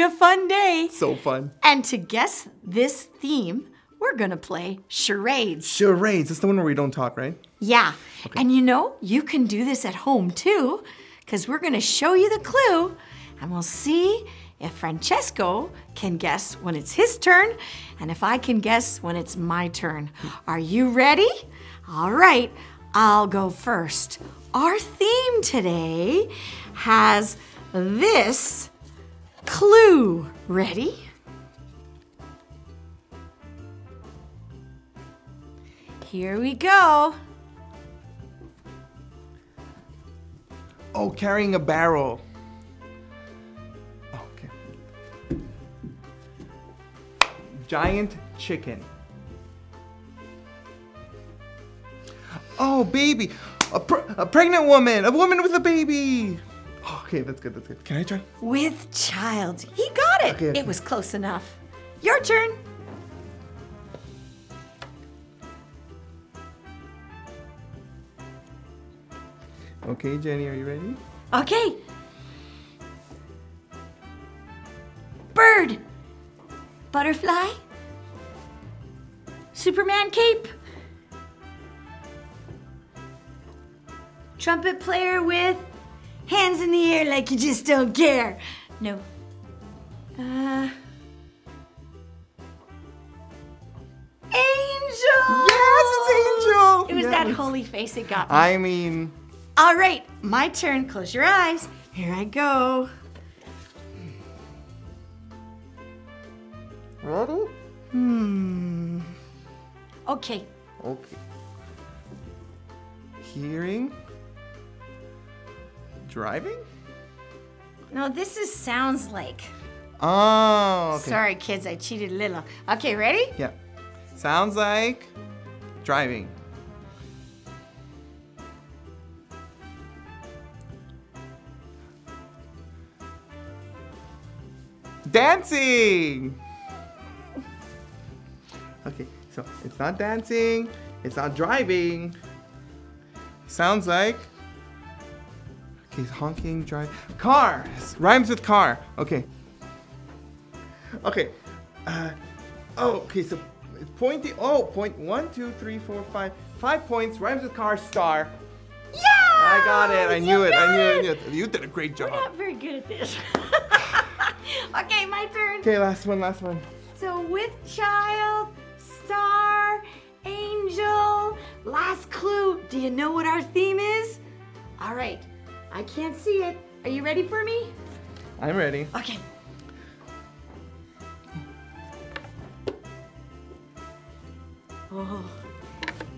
Today is gonna be a fun day. So fun. And to guess this theme, we're gonna play charades. Charades. It's the one where we don't talk, right? Yeah. Okay. And you know, you can do this at home too, because we're gonna show you the clue and we'll see if Francesco can guess when it's his turn and if I can guess when it's my turn. Are you ready? All right, I'll go first. Our theme today has this clue. Ready? Here we go. Oh, carrying a barrel. Oh, okay. Giant chicken. Oh, baby. A, pr- a pregnant woman. A woman with a baby. Okay, that's good. That's good. Can I try? With child. He got it. Okay, okay. It was close enough. Your turn. Okay, Jenny, are you ready? Okay. Bird. Butterfly. Superman cape. Trumpet player with hands in the air like you just don't care. No. Uh. Angel. Yes, it's Angel. It was Yeah, that holy face it got me. I mean, All right, my turn. Close your eyes. Here I go. ready? Hmm. Okay. Okay. Hearing. Driving? No, this is sounds like. Oh, okay. Sorry, kids, I cheated a little. Okay, ready? Yeah. Sounds like driving. Dancing! Okay, so it's not dancing, it's not driving. Sounds like. Okay, honking, drive. Car! Rhymes with car. Okay. Okay. Uh, oh, okay, so it's pointing. Oh, point one, two, three, four, five. Five points. Rhymes with car, star. Yeah! I got it. I knew it. I knew it. I knew it. You did a great job. We're not very good at this. okay, my turn. Okay, last one, last one. So with child, star, angel, last clue. Do you know what our theme is? All right, I can't see it. Are you ready for me? I'm ready. Okay. Oh,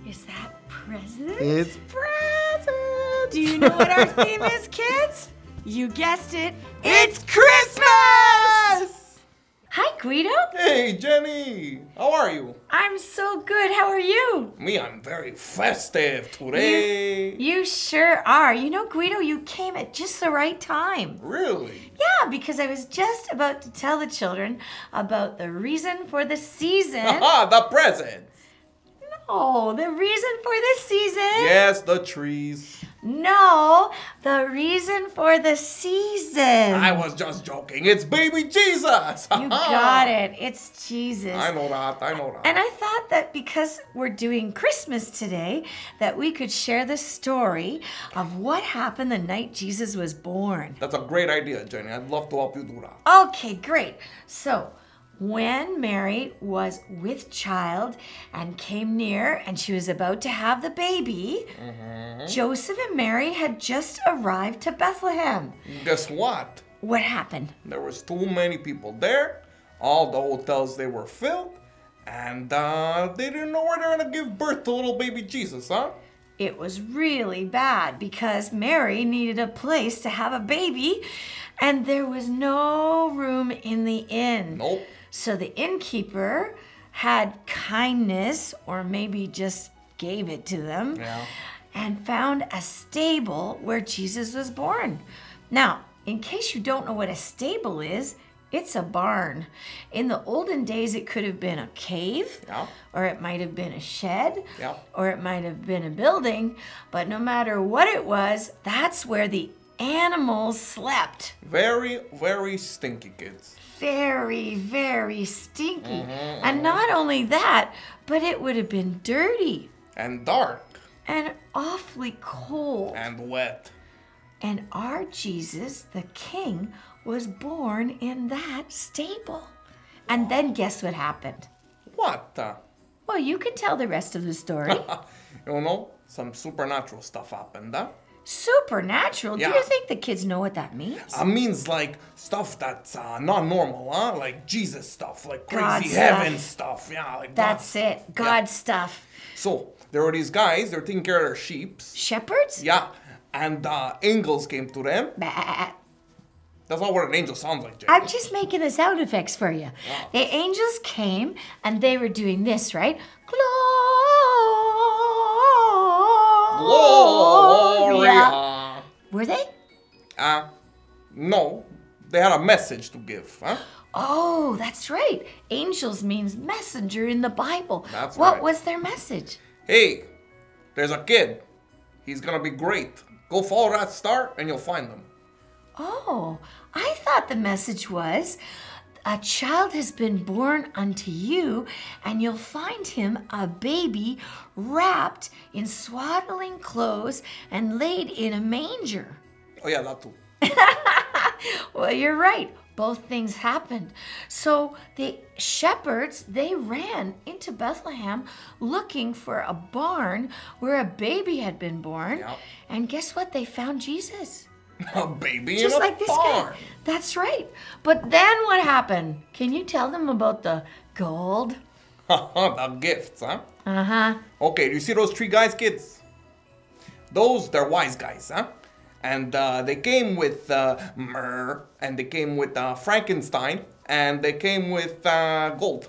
is that present? It's present. Do you know what our theme is, kids? You guessed it. It's Christmas! Guido. Hey, Jenny! How are you? I'm so good. How are you? Me, I'm very festive today. You sure are. You know, Guido, you came at just the right time. Really? Yeah, because I was just about to tell the children about the reason for the season. Aha, the presents! No, the reason for the season? Yes, the trees. No, the reason for the season. I was just joking. It's baby Jesus! You got it. It's Jesus. I know that, I know that. And I thought that because we're doing Christmas today, that we could share the story of what happened the night Jesus was born. That's a great idea, Jenny. I'd love to help you do that. Okay, great. So, when Mary was with child and came near and she was about to have the baby, Joseph and Mary had just arrived to Bethlehem. Guess what? What happened? There was too many people there. All the hotels they were filled, and uh, they didn't know where they're gonna give birth to little baby Jesus, huh? It was really bad because Mary needed a place to have a baby and there was no room in the inn. Nope. So the innkeeper had kindness, or maybe just gave it to them, Yeah. and found a stable where Jesus was born. Now, in case you don't know what a stable is, it's a barn. In the olden days, it could have been a cave, Yeah. or it might have been a shed, Yeah. or it might have been a building, but no matter what it was, that's where the animals slept. Very, very stinky kids. Very, very stinky. And not only that, but it would have been dirty And dark. and awfully cold. And wet. And our Jesus, the King, was born in that stable. And then guess what happened? What? Uh, Well, you can tell the rest of the story. you know, some supernatural stuff happened, huh? Supernatural? Do you think the kids know what that means? Uh, means like stuff that's uh, not normal, huh? Like Jesus stuff, like crazy God heaven stuff. Yeah, like That's God. it. God stuff. So there were these guys. They're taking care of their sheeps. Shepherds? Yeah, and uh, angels came to them. Bah. That's not what an angel sounds like. I'm just making the sound effects for you. The angels came and they were doing this, right? Gloria. Gloria. Were they? Uh, no, they had a message to give, huh? Oh, that's right. Angels means messenger in the Bible. That's what right. was their message? Hey, there's a kid. He's gonna be great. Go follow that star and you'll find him. Oh, I thought the message was a child has been born unto you, and you'll find him a baby wrapped in swaddling clothes and laid in a manger. Oh yeah, that too. Well, you're right. Both things happened. So the shepherds, they ran into Bethlehem looking for a barn where a baby had been born. Yep. And guess what? They found Jesus. A baby Just in a like this barn. guy. That's right. But then what happened? Can you tell them about the gold? the gifts, huh? Uh huh. Okay, do you see those three guys, kids? Those, they're wise guys, huh? And uh, they came with uh, myrrh, and they came with uh, Frankenstein, and they came with uh, gold.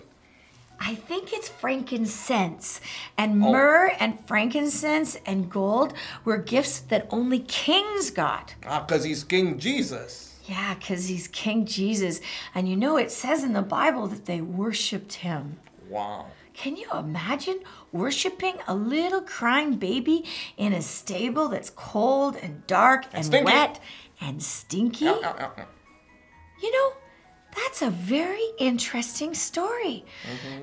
I think it's frankincense. And Oh. myrrh and frankincense and gold were gifts that only kings got. Ah, because he's King Jesus. Yeah, because he's King Jesus. And you know, it says in the Bible that they worshiped him. Wow. Can you imagine worshiping a little crying baby in a stable that's cold and dark and, stinky. wet and stinky? Yeah, yeah, yeah. You know, that's a very interesting story.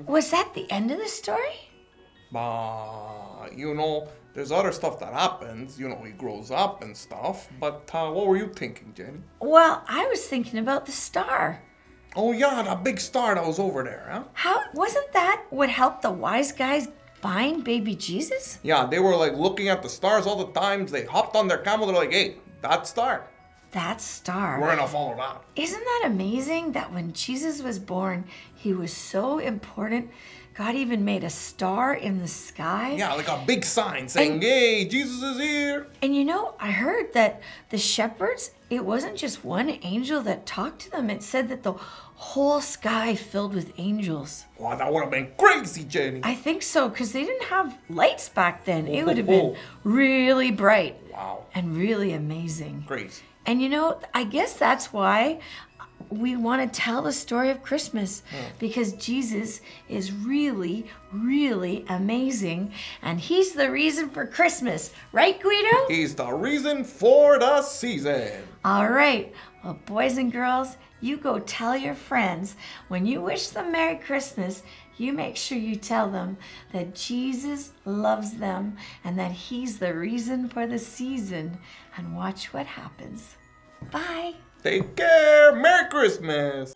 Was that the end of the story? But, you know, there's other stuff that happens. You know, he grows up and stuff. But uh, what were you thinking, Jenny? Well, I was thinking about the star. Oh, yeah, that big star that was over there, huh? How wasn't that what helped the wise guys find baby Jesus? Yeah, they were like looking at the stars all the times. They hopped on their camel. They're like, hey, that star. That star. We're gonna follow that. Isn't that amazing that when Jesus was born, he was so important? God even made a star in the sky. Yeah, like a big sign saying, hey, Jesus is here. And you know, I heard that the shepherds, it wasn't just one angel that talked to them, it said that the whole sky filled with angels. Wow, that would have been crazy, Jenny. I think so, because they didn't have lights back then. It would have been oh. really bright Wow, and really amazing. crazy. And you know, I guess that's why we want to tell the story of Christmas hmm. because Jesus is really, really amazing. And he's the reason for Christmas, right, Guido? He's the reason for the season. All right. Well, boys and girls, you go tell your friends when you wish them Merry Christmas, you make sure you tell them that Jesus loves them and that he's the reason for the season. And watch what happens. Bye. Take care. Merry Christmas.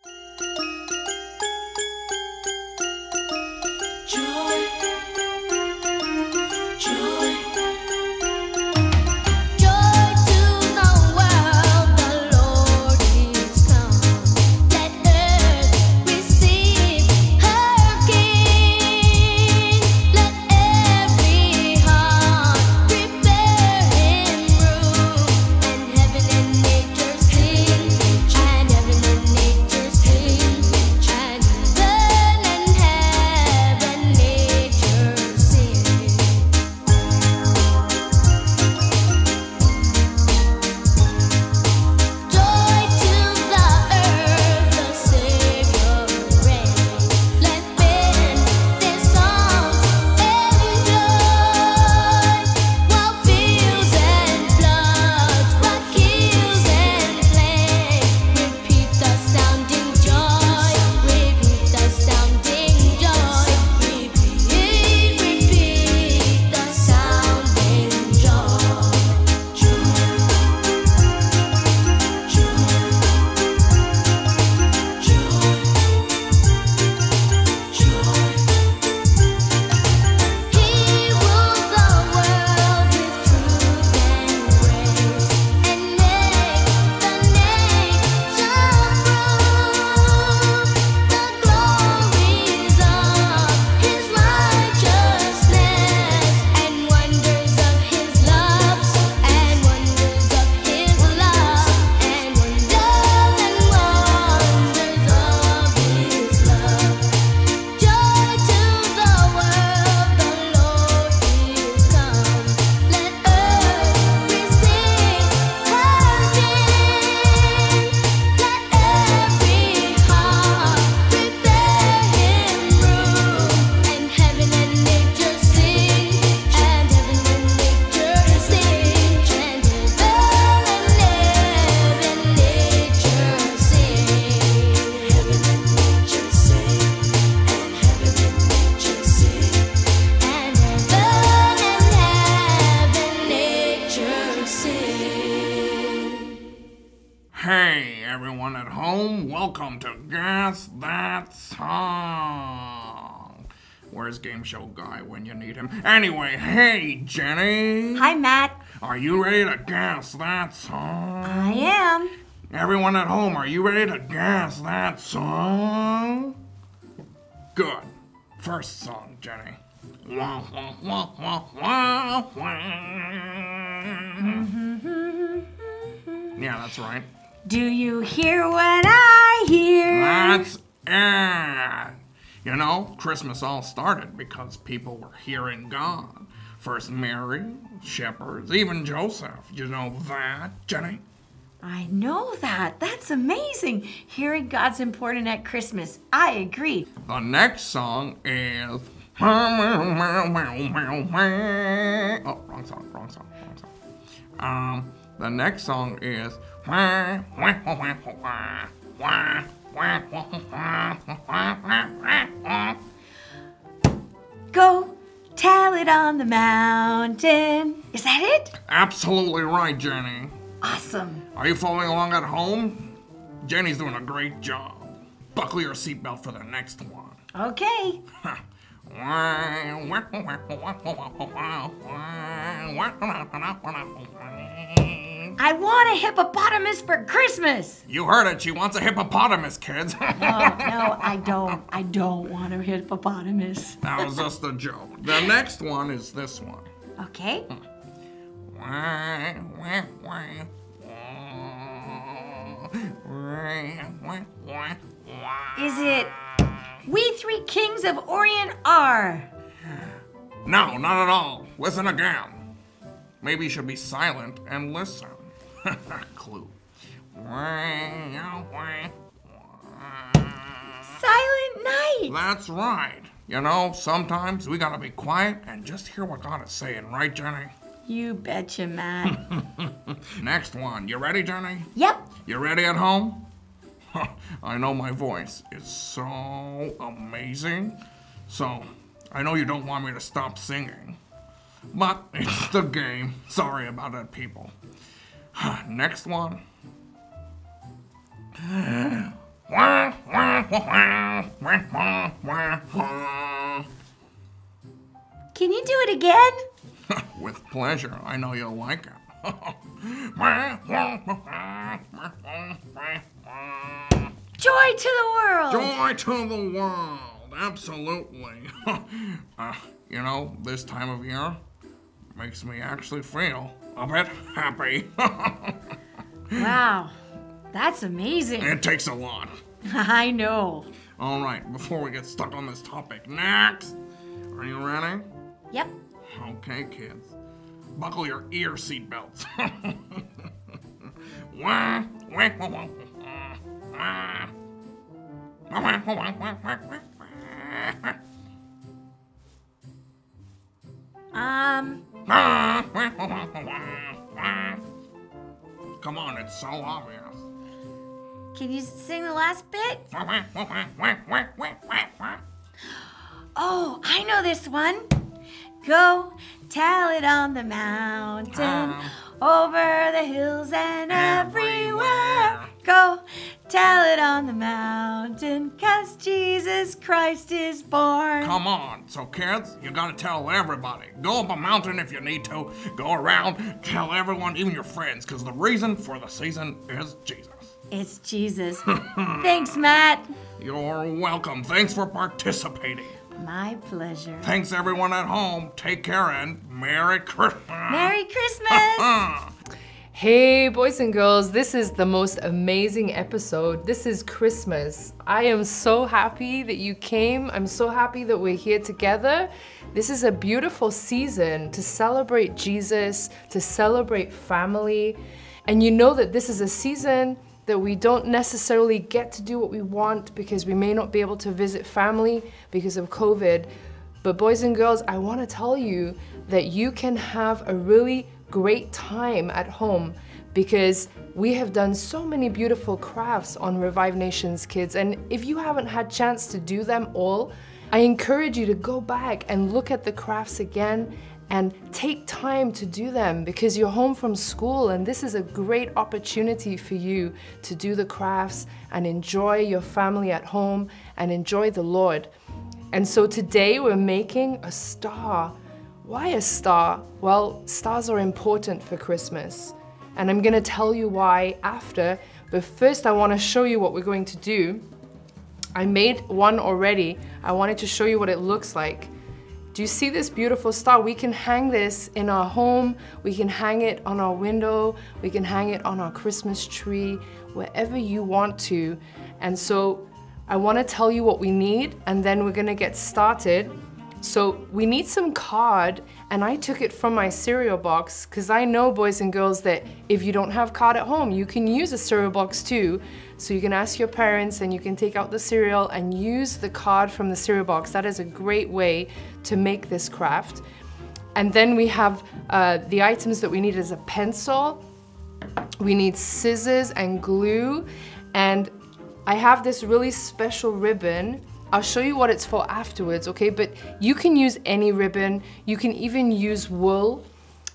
Welcome to Guess That Song. Where's Game Show Guy when you need him? Anyway, hey, Jenny. Hi, Matt. Are you ready to guess that song? I am. Everyone at home, are you ready to guess that song? Good. First song, Jenny. Wah, wah, wah, wah, wah, wah. Mm-hmm. Yeah, that's right. Do you hear what I hear? That's it. You know, Christmas all started because people were hearing God. First Mary, shepherds, even Joseph. You know that, Jenny? I know that. That's amazing. Hearing God's important at Christmas. I agree. The next song is. Oh, wrong song, wrong song, wrong song. Um, the next song is. Go tell it on the mountain. Is that it? Absolutely right, Jenny. Awesome. Are you following along at home? Jenny's doing a great job. Buckle your seatbelt for the next one. Okay. I want a hippopotamus for Christmas. You heard it. She wants a hippopotamus, kids. Oh, no, I don't. I don't want a hippopotamus. that was just a joke. The next one is this one. Okay. Hmm. Is it We Three Kings of Orient are? No, not at all. Listen again. Maybe you should be silent and listen. Clue. Silent Night. That's right. You know, sometimes we gotta be quiet and just hear what God is saying, right, Jenny? You betcha, Matt. Next one. You ready, Jenny? yep. You ready at home? I know my voice is so amazing. So, I know you don't want me to stop singing. But it's the game. Sorry about it, people. Next one. Can you do it again? With pleasure. I know you'll like it. Joy to the world. Joy to the world. Absolutely. uh, you know, this time of year makes me actually feel a bit happy. Wow. That's amazing. it takes a lot. I know. All right, before we get stuck on this topic, next. Are you ready? Yep. Okay, kids. Buckle your ear seatbelts. Um, Come on, it's so obvious. Can you sing the last bit? Oh, I know this one. Go tell it on the mountain, over the hills and everywhere. Go tell it on the mountain, cause Jesus Christ is born. Come on, so kids, you gotta tell everybody. Go up a mountain if you need to. Go around, tell everyone, even your friends, because the reason for the season is Jesus. It's Jesus. Thanks, Matt. You're welcome. Thanks for participating. My pleasure. Thanks everyone at home. Take care and Merry Christmas. Merry Christmas. Hey, boys and girls, this is the most amazing episode. This is Christmas. I am so happy that you came. I'm so happy that we're here together. This is a beautiful season to celebrate Jesus, to celebrate family. And you know that this is a season that we don't necessarily get to do what we want because we may not be able to visit family because of COVID. But, boys and girls, I want to tell you that you can have a really great time at home because we have done so many beautiful crafts on Revive Nations Kids. And if you haven't had chance to do them all, I encourage you to go back and look at the crafts again and take time to do them because you're home from school and this is a great opportunity for you to do the crafts and enjoy your family at home and enjoy the Lord. And so today we're making a star. Why a star? Well, stars are important for Christmas. And I'm gonna tell you why after, but first I wanna show you what we're going to do. I made one already. I wanted to show you what it looks like. Do you see this beautiful star? We can hang this in our home, we can hang it on our window, we can hang it on our Christmas tree, wherever you want to. And so I want to tell you what we need and then we're to get started. So we need some card and I took it from my cereal box because I know boys and girls that if you don't have card at home, you can use a cereal box too. So you can ask your parents and you can take out the cereal and use the card from the cereal box. That is a great way to make this craft. And then we have uh, the items that we need is a pencil, we need scissors and glue, and I have this really special ribbon. I'll show you what it's for afterwards, okay? But you can use any ribbon. You can even use wool.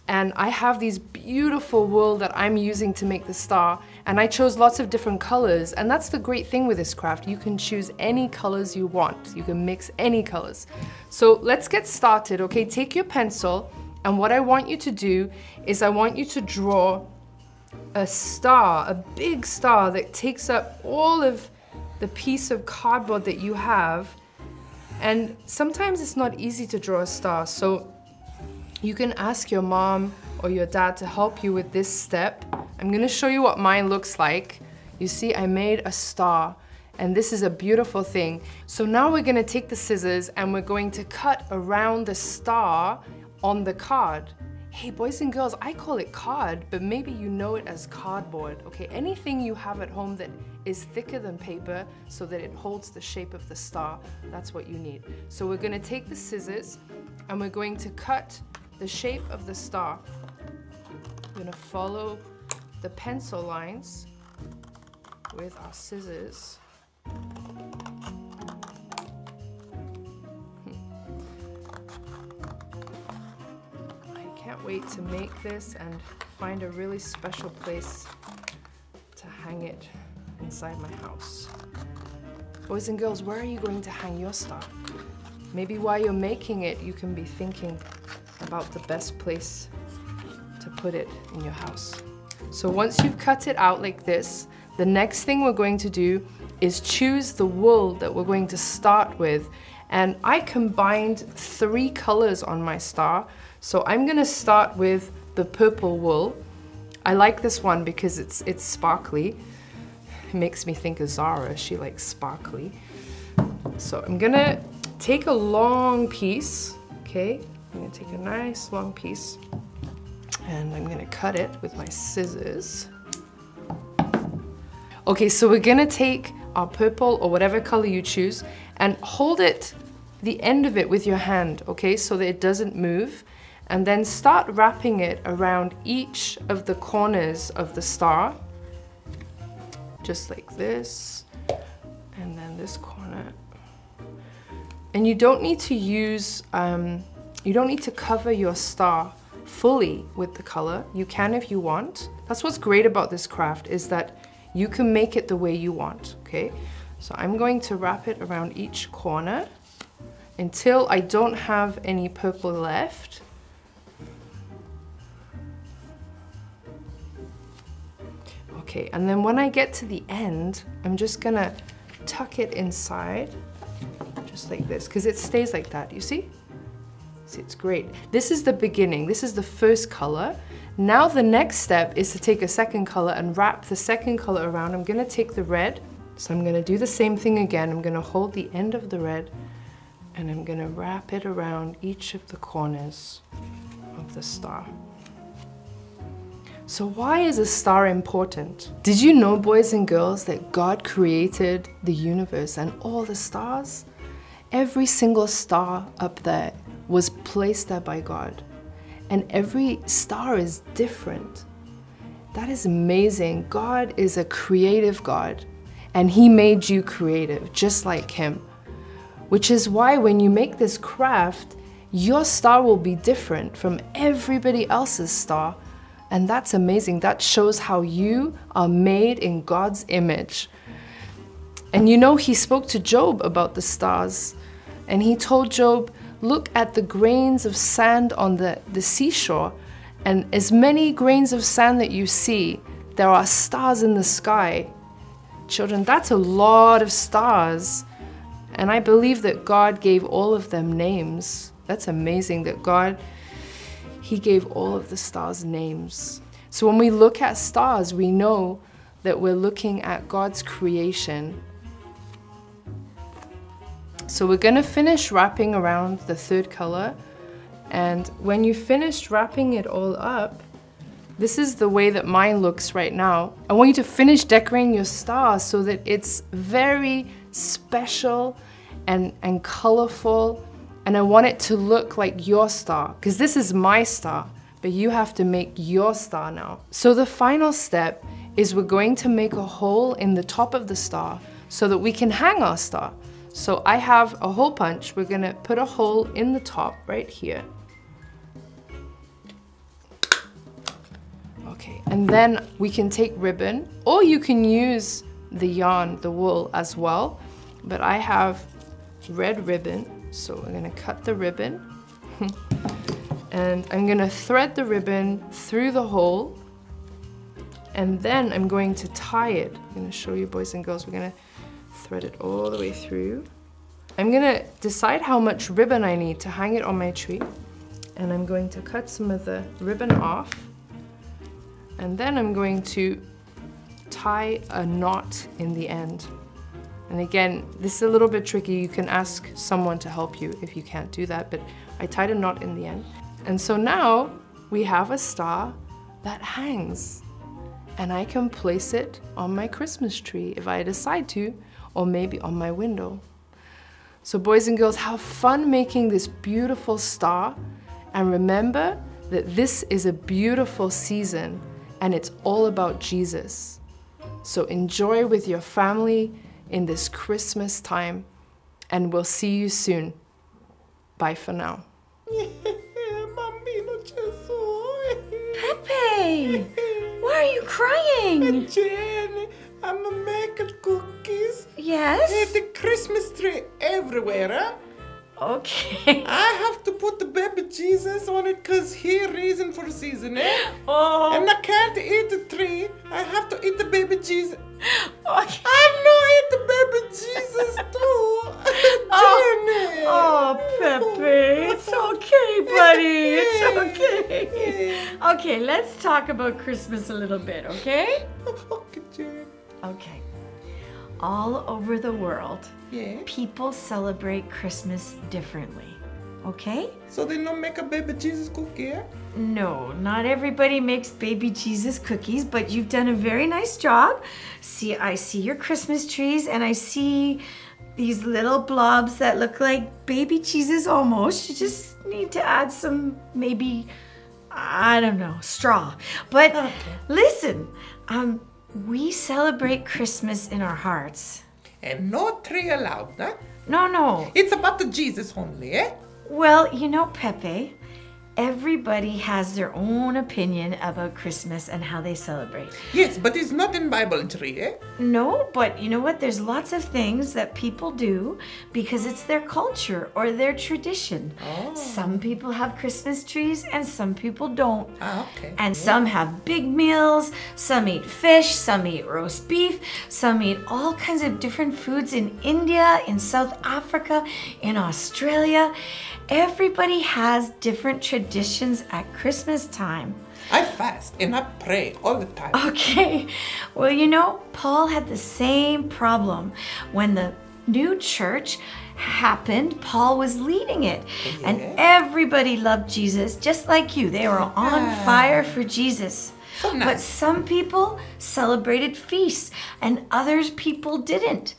And I have these beautiful wool that I'm using to make the star. And I chose lots of different colors. And that's the great thing with this craft. You can choose any colors you want. You can mix any colors. So let's get started, okay? Take your pencil. And what I want you to do is I want you to draw a star, a big star that takes up all of the piece of cardboard that you have. And sometimes it's not easy to draw a star, so you can ask your mom or your dad to help you with this step. I'm gonna show you what mine looks like. You see, I made a star, and this is a beautiful thing. So now we're gonna take the scissors and we're going to cut around the star on the card. Hey, boys and girls, I call it card, but maybe you know it as cardboard. Okay, anything you have at home that is thicker than paper so that it holds the shape of the star, that's what you need. So we're gonna take the scissors and we're going to cut the shape of the star. We're gonna follow the pencil lines with our scissors. Wait to make this and find a really special place to hang it inside my house. Boys and girls, where are you going to hang your star? Maybe while you're making it, you can be thinking about the best place to put it in your house. So once you've cut it out like this, the next thing we're going to do is choose the wool that we're going to start with. And I combined three colors on my star. So I'm gonna start with the purple wool. I like this one because it's, it's sparkly. It makes me think of Zara, she likes sparkly. So I'm gonna take a long piece, okay? I'm gonna take a nice long piece and I'm gonna cut it with my scissors. Okay, so we're gonna take our purple or whatever color you choose and hold it, the end of it with your hand, okay, so that it doesn't move. And then start wrapping it around each of the corners of the star, just like this. And then this corner. And you don't need to use, um, you don't need to cover your star fully with the color. You can if you want. That's what's great about this craft is that you can make it the way you want, okay? So I'm going to wrap it around each corner until I don't have any purple left. Okay, and then when I get to the end, I'm just gonna tuck it inside, just like this, because it stays like that, you see? See, it's great. This is the beginning, this is the first color. Now the next step is to take a second color and wrap the second color around. I'm gonna take the red, so I'm gonna do the same thing again. I'm gonna hold the end of the red and I'm gonna wrap it around each of the corners of the star. So why is a star important? Did you know, boys and girls, that God created the universe and all the stars? Every single star up there was placed there by God. And every star is different. That is amazing. God is a creative God, and He made you creative, just like Him. Which is why when you make this craft, your star will be different from everybody else's star. And that's amazing. That shows how you are made in God's image. And you know, he spoke to Job about the stars. And he told Job, Look at the grains of sand on the, the seashore. And as many grains of sand that you see, there are stars in the sky. Children, that's a lot of stars. And I believe that God gave all of them names. That's amazing that God, He gave all of the stars names. So when we look at stars, we know that we're looking at God's creation. So we're going to finish wrapping around the third color. And when you finished wrapping it all up, this is the way that mine looks right now. I want you to finish decorating your star so that it's very special and, and colorful. And I want it to look like your star, because this is my star, but you have to make your star now. So the final step is we're going to make a hole in the top of the star so that we can hang our star. So I have a hole punch. We're gonna put a hole in the top right here. Okay, and then we can take ribbon, or you can use the yarn, the wool as well. But I have red ribbon, so we're gonna cut the ribbon. and I'm gonna thread the ribbon through the hole. And then I'm going to tie it. I'm gonna show you boys and girls, we're gonna thread it all the way through. I'm gonna decide how much ribbon I need to hang it on my tree. And I'm going to cut some of the ribbon off. And then I'm going to tie a knot in the end. And again, this is a little bit tricky. You can ask someone to help you if you can't do that, but I tied a knot in the end. And so now we have a star that hangs. And I can place it on my Christmas tree if I decide to, or maybe on my window. So, boys and girls, have fun making this beautiful star. And remember that this is a beautiful season and it's all about Jesus. So, enjoy with your family in this Christmas time, and we'll see you soon. Bye for now. Bambino Gesù. Pepe, why are you crying? Jenny, I'm making cookies. Yes? Hey, the Christmas tree everywhere, huh? Okay. I have to put the baby Jesus on it because he reason for season, eh? Oh, And I can't eat the tree. I have to eat the baby Jesus. okay. I know eat the baby Jesus too. Jenny. Oh, Pepe, it's okay, buddy. It's okay. Okay, let's talk about Christmas a little bit, okay? Okay, Jenny. Okay. All over the world, Yeah. people celebrate Christmas differently, okay? So they don't make a baby Jesus cookie, eh? No, not everybody makes baby Jesus cookies, but you've done a very nice job. See, I see your Christmas trees and I see these little blobs that look like baby Jesus almost. You just need to add some maybe I don't know, straw. But listen, um we celebrate Christmas in our hearts. And no tree allowed, huh? No, no. It's about the Jesus only, eh? Well, you know, Pepe, everybody has their own opinion about Christmas and how they celebrate. Yes, but it's not in Bible tree, eh? No, but you know what? There's lots of things that people do because it's their culture or their tradition. Oh. Some people have Christmas trees and some people don't. Ah, okay. And some have big meals, some eat fish, some eat roast beef, some eat all kinds of different foods in India, in South Africa, in Australia. Everybody has different traditions at Christmas time. I fast and I pray all the time. Okay. Well, you know, Paul had the same problem when the new church happened. Paul was leading it, and everybody loved Jesus just like you. They were on fire for Jesus. So But some people celebrated feasts and others people didn't.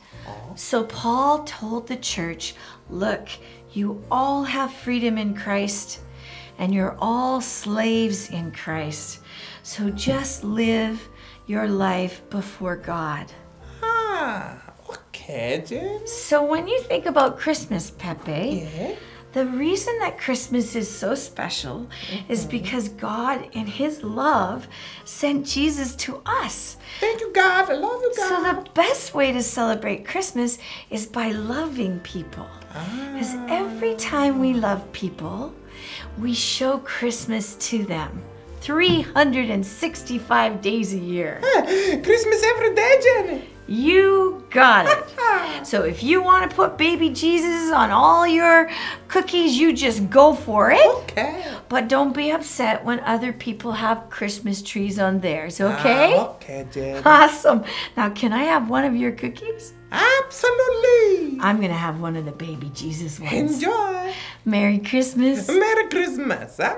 So Paul told the church, look, you all have freedom in Christ and you're all slaves in Christ. So just live your life before God. Ah, okay, Jen. So when you think about Christmas, Pepe, Yeah. The reason that Christmas is so special is because God, in His love, sent Jesus to us. Thank you, God. I love you, God. So, the best way to celebrate Christmas is by loving people. Because every time we love people, we show Christmas to them 365 days a year. Christmas every day, Jenny. You got it. So if you want to put baby Jesus on all your cookies, you just go for it. Okay. But don't be upset when other people have Christmas trees on theirs, okay? Ah, okay, Jenny. Awesome. Now, can I have one of your cookies? Absolutely. I'm going to have one of the baby Jesus ones. Enjoy. Merry Christmas. Merry Christmas, huh?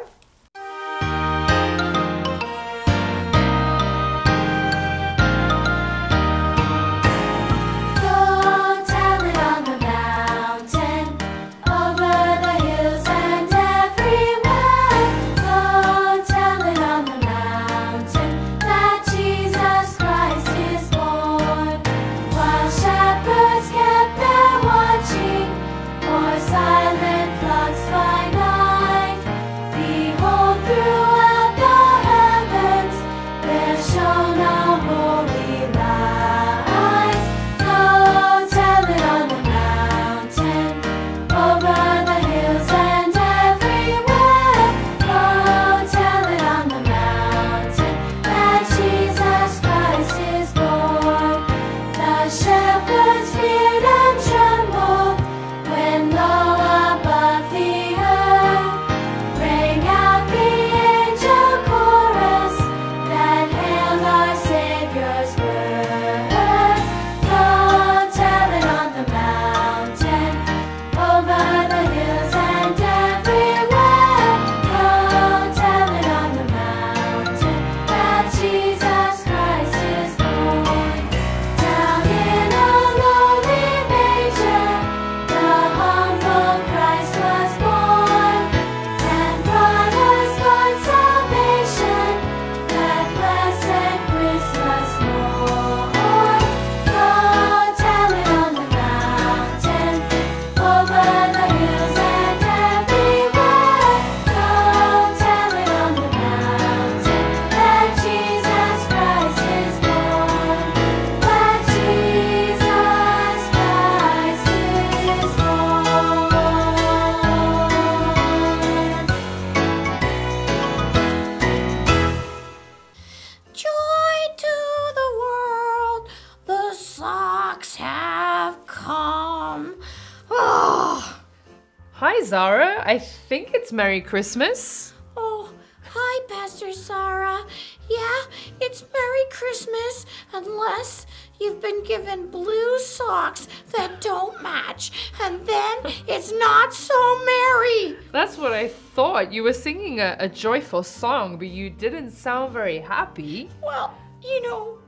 Merry Christmas. oh, hi, Pastor Sarah. Yeah, it's Merry Christmas, unless you've been given blue socks that don't match, and then it's not so merry. That's what I thought. You were singing a, a joyful song, but you didn't sound very happy. Well, you know,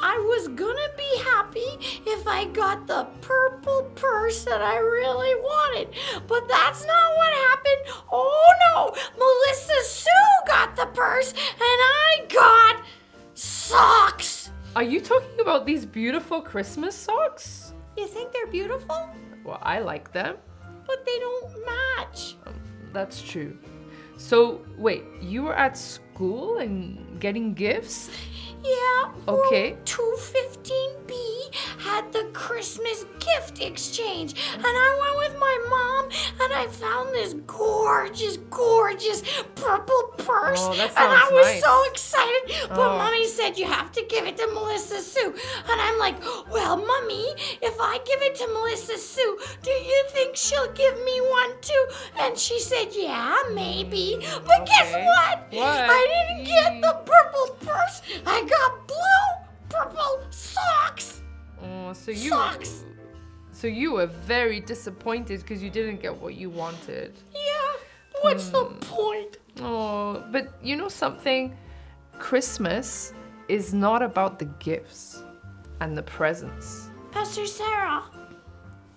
I was gonna be happy if I got the purple purse that I really wanted, but that's not what happened. Oh no, Melissa Sue got the purse and I got socks. Are you talking about these beautiful Christmas socks? You think they're beautiful? Well, I like them. But they don't match. Um, that's true. So, wait, you were at school and getting gifts? Yeah. Okay. 215B had the Christmas gift exchange. And I went with my mom and I found this gorgeous, gorgeous purple purse. Oh, and I was nice. so excited. But Oh. mommy said you have to give it to Melissa Sue. And I'm like, well, mommy, if I give it to Melissa Sue, do you think she'll give me one too? And she said, yeah, maybe. But guess what? What? I didn't get the purple purse. I got blue purple socks. Oh, so you Socks. So you were very disappointed because you didn't get what you wanted. Yeah. What's the Hmm. point? Oh, but you know something? Christmas is not about the gifts and the presents. Pastor Sarah,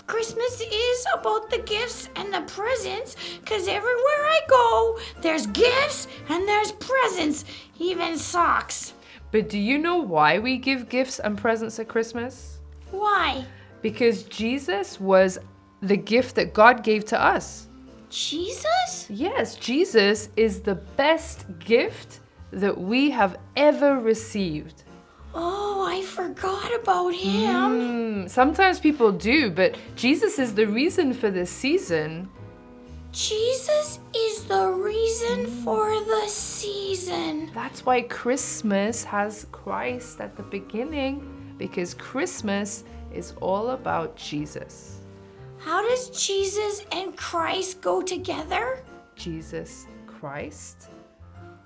Christmas is about the gifts and the presents because everywhere I go, there's gifts and there's presents, even socks. But do you know why we give gifts and presents at Christmas? Why? Because Jesus was the gift that God gave to us. Jesus? Yes, Jesus is the best gift that we have ever received. Oh, I forgot about him. Hmm, sometimes people do, but Jesus is the reason for this season. Jesus is the reason for the season. That's why Christmas has Christ at the beginning, because Christmas is all about Jesus. How does Jesus and Christ go together? Jesus Christ,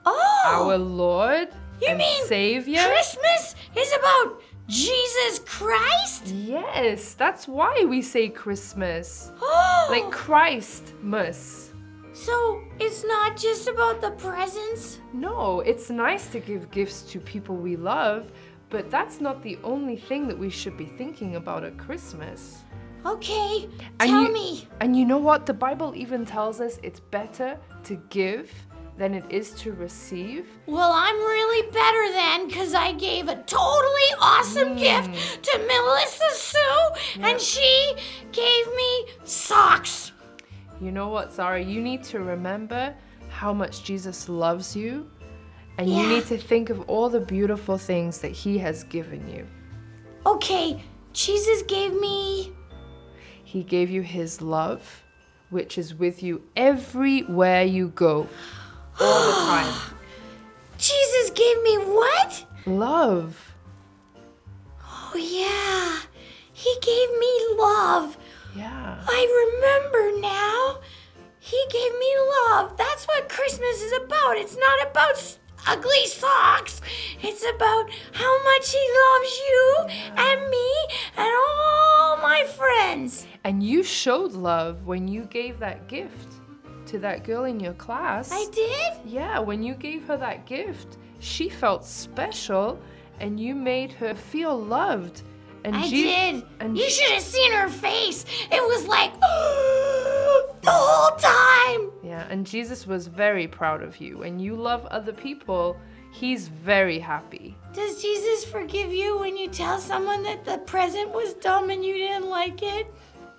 Oh, our Lord you mean Savior. Christmas is about Jesus Christ? Yes, that's why we say Christmas. Like Christmas. so it's not just about the presents? No, it's nice to give gifts to people we love, but that's not the only thing that we should be thinking about at Christmas. Okay, And tell you- me. And you know what? The Bible even tells us it's better to give than it is to receive. Well, I'm really better then because I gave a totally awesome hmm. gift to Melissa Sue and she gave me socks. You know what, Zara? You need to remember how much Jesus loves you, and you need to think of all the beautiful things that He has given you. Okay, Jesus gave me. He gave you His love, which is with you everywhere you go, all the time. Jesus gave me what? Love. Oh, yeah. He gave me love. Yeah. I remember now. He gave me love. That's what Christmas is about. It's not about ugly socks. It's about how much he loves you and me and all my friends. And you showed love when you gave that gift to that girl in your class. I did? Yeah, when you gave her that gift, she felt special and you made her feel loved. And I Je- did. And you should have seen her face. It was like the whole time. Yeah, and Jesus was very proud of you. When you love other people, he's very happy. Does Jesus forgive you when you tell someone that the present was dumb and you didn't like it?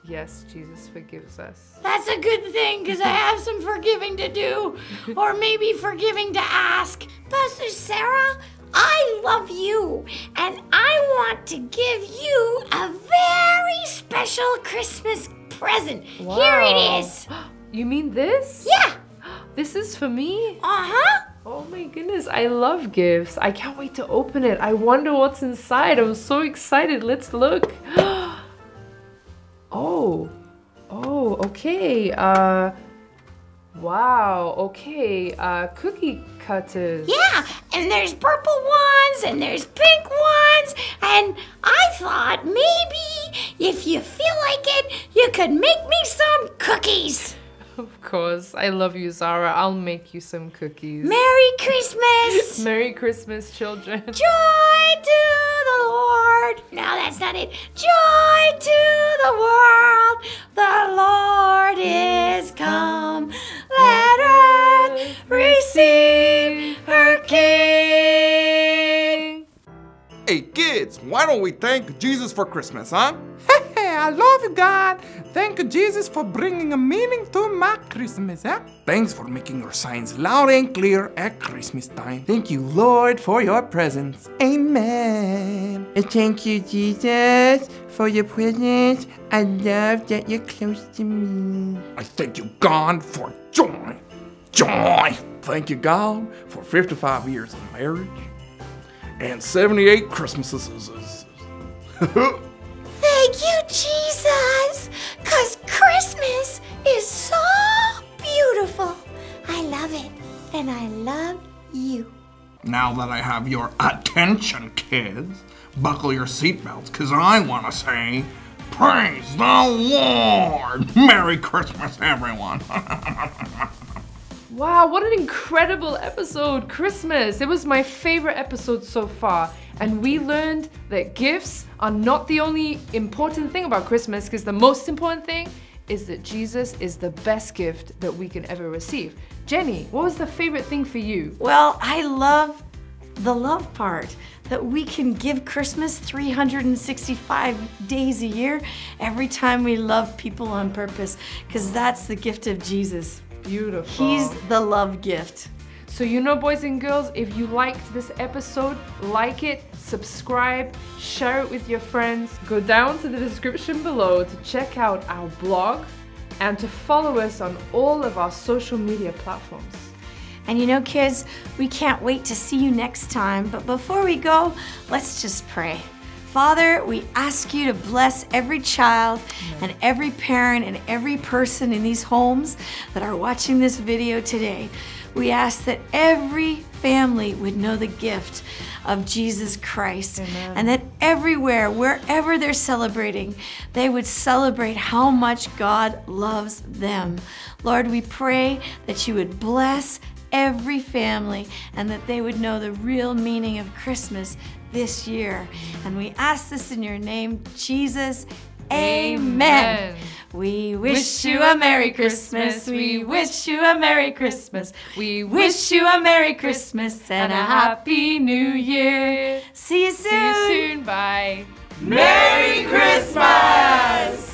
Yes, Jesus forgives us. That's a good thing because I have some forgiving to do, or maybe forgiving to ask. Pastor Sarah, I love you, and I want to give you a very special Christmas present. Here it is. You mean this? Yeah. This is for me? Uh huh. Oh my goodness, I love gifts. I can't wait to open it. I wonder what's inside. I'm so excited. Let's look. oh. Oh, okay. Uh Wow. Okay. Uh cookie cutters. Yeah, and there's purple ones and there's pink ones, and I thought maybe if you feel like it, you could make me some cookies. Of course. I love you, Zara. I'll make you some cookies. Merry Christmas! Merry Christmas, children. Joy to the Lord. No, that's not it. Joy to the world. The Lord is come. Let earth receive her King. Hey kids, why don't we thank Jesus for Christmas, huh? Hey, I love you, God. Thank you, Jesus, for bringing a meaning to my Christmas, huh? Thanks for making your signs loud and clear at Christmas time. Thank you, Lord, for your presence. Amen. And thank you, Jesus, for your presence. I love that you're close to me. I thank you, God, for joy. Joy. Thank you, God, for 55 years of marriage and 78 Christmases. Thank you, Jesus, because Christmas is so beautiful. I love it, and I love you. now that I have your attention, kids, buckle your seatbelts, because I want to say, Praise the Lord! Merry Christmas, everyone! Wow, what an incredible episode! Christmas! It was my favorite episode so far. And we learned that gifts are not the only important thing about Christmas, because the most important thing is that Jesus is the best gift that we can ever receive. Jenny, what was the favorite thing for you? Well, I love the love part that we can give Christmas 365 days a year every time we love people on purpose because that's the gift of Jesus. Beautiful. He's the love gift. So, you know, boys and girls, if you liked this episode, like it, subscribe, share it with your friends. Go down to the description below to check out our blog and to follow us on all of our social media platforms. And you know, kids, we can't wait to see you next time. But before we go, let's just pray. Father, we ask you to bless every child and every parent and every person in these homes that are watching this video today. We ask that every family would know the gift of Jesus Christ and that everywhere, wherever they're celebrating, they would celebrate how much God loves them. Lord, we pray that you would bless every family and that they would know the real meaning of Christmas this year. And we ask this in your name, Jesus. Amen. We wish you a Merry Christmas. We wish you a Merry Christmas. We Wish you a Merry Christmas and a Happy New Year. See you soon. See you soon. Bye. Merry Christmas!